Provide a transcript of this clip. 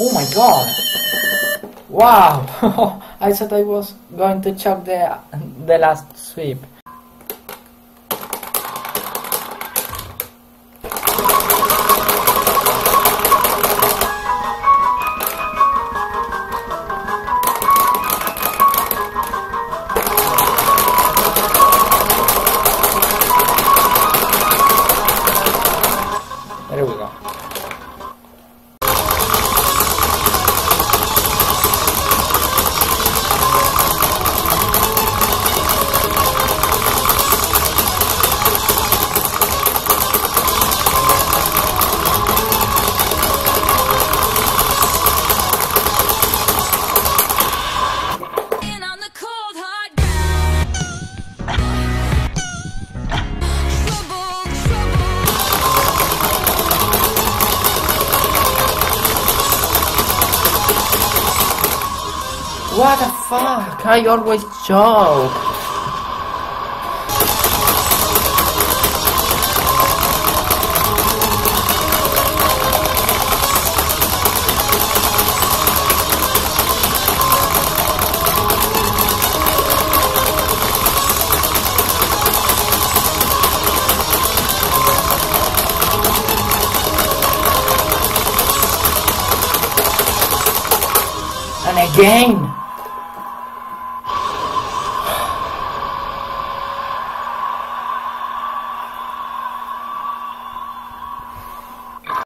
Oh god! Wow! I thought I was going to chop the the last sweep. What the fuck? I always choke. And again.